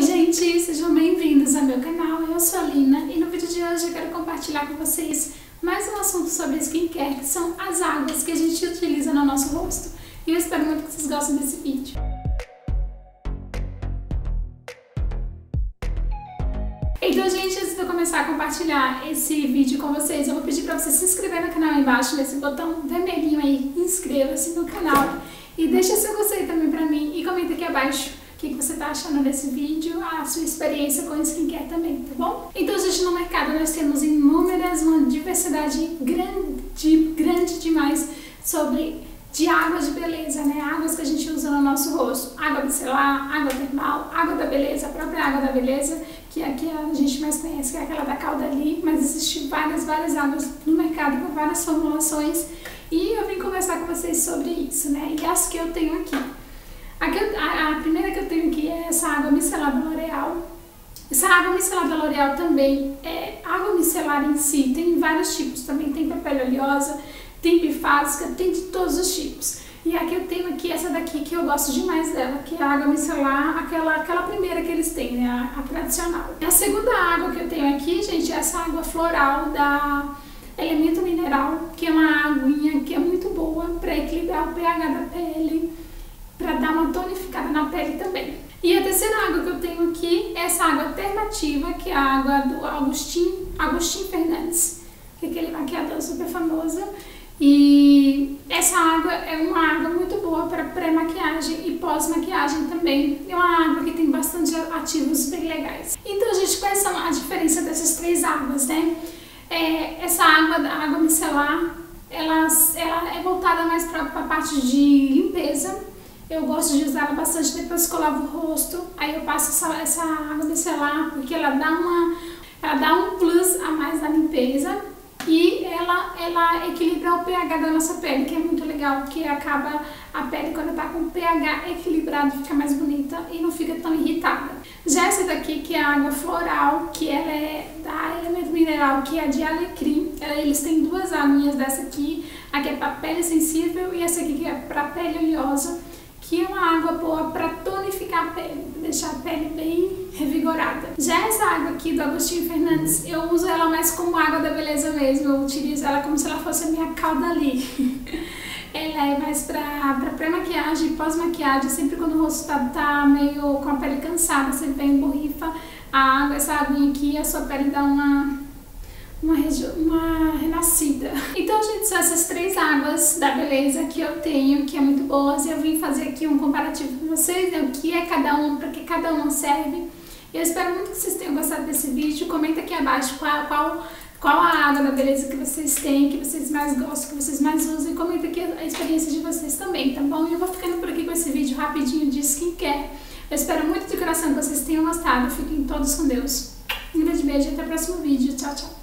Oi gente, sejam bem-vindos ao meu canal, eu sou a Lina e no vídeo de hoje eu quero compartilhar com vocês mais um assunto sobre skincare, que são as águas que a gente utiliza no nosso rosto. E eu espero muito que vocês gostem desse vídeo. Então, gente, antes de eu começar a compartilhar esse vídeo com vocês, eu vou pedir para você se inscrever no canal aí embaixo, nesse botão vermelhinho aí, inscreva-se no canal e deixa seu gostei também para mim e comenta aqui abaixo o que, você está achando desse vídeo, a sua experiência com skincare também, tá bom? Então, gente, no mercado nós temos inúmeras, uma diversidade grande, grande demais sobre de águas de beleza, né? Águas que a gente usa no nosso rosto. Água micelar, água termal, água da beleza, a própria água da beleza, que aqui a gente mais conhece, que é aquela da Caudalie, mas existem várias, várias águas no mercado com várias formulações. E eu vim conversar com vocês sobre isso, né? E as que eu tenho aqui. A, a, primeira que eu tenho aqui é essa água micelar da L'Oreal. Essa água micelar da L'Oreal também é água micelar em si, tem vários tipos, também tem pele oleosa, tem bifásica, tem de todos os tipos. E aqui eu tenho aqui essa daqui que eu gosto demais dela, que é a água micelar, aquela, aquela primeira que eles têm, né, a, a tradicional. A segunda água que eu tenho aqui, gente, é essa água floral da Elemento Mineral, que é uma aguinha que é muito boa para equilibrar o pH da pele, dar uma tonificada na pele também. E a terceira água que eu tenho aqui é essa água termativa, que é a água do Agostinho, Agostinho Fernandes, que é aquele maquiador super famoso. E essa água é uma água muito boa para pré-maquiagem e pós-maquiagem também. É uma água que tem bastante ativos bem legais. Então, gente, quais são a diferença dessas três águas, né? É, essa água, da água micelar, ela, ela é voltada mais para a parte de limpeza, eu gosto de usá-la bastante depois que eu lavo o rosto. Aí eu passo essa, essa água micelar porque ela dá, uma, ela dá um plus a mais na limpeza e ela, ela equilibra o pH da nossa pele, que é muito legal, porque acaba a pele quando está com pH equilibrado fica mais bonita e não fica tão irritada. Já essa daqui, que é a água floral, que ela é da Elemento Mineral, que é de alecrim, eles têm duas aguinhas dessa aqui, a que é para pele sensível e essa aqui que é para pele oleosa que é uma água boa para tonificar a pele, deixar a pele bem revigorada. Já essa água aqui do Agostinho Fernandes, eu uso ela mais como água da beleza mesmo, eu utilizo ela como se ela fosse a minha cauda ali. ela é mais para pré-maquiagem pós-maquiagem, sempre quando o rosto tá, tá, meio com a pele cansada, você vem borrifa a água, essa aguinha aqui, a sua pele dá uma uma, uma renascida. Então, gente, são essas três águas da beleza que eu tenho, que é muito boas. Eu vim fazer aqui um comparativo com vocês, né, o que é cada um, para que cada um serve. Eu espero muito que vocês tenham gostado desse vídeo. Comenta aqui abaixo qual, qual, qual a água da beleza que vocês têm, que vocês mais gostam, que vocês mais usam. E comenta aqui a experiência de vocês também, tá bom? E eu vou ficando por aqui com esse vídeo rapidinho de skincare. Eu espero muito de coração que vocês tenham gostado. Fiquem todos com Deus. Um grande beijo e até o próximo vídeo. Tchau, tchau.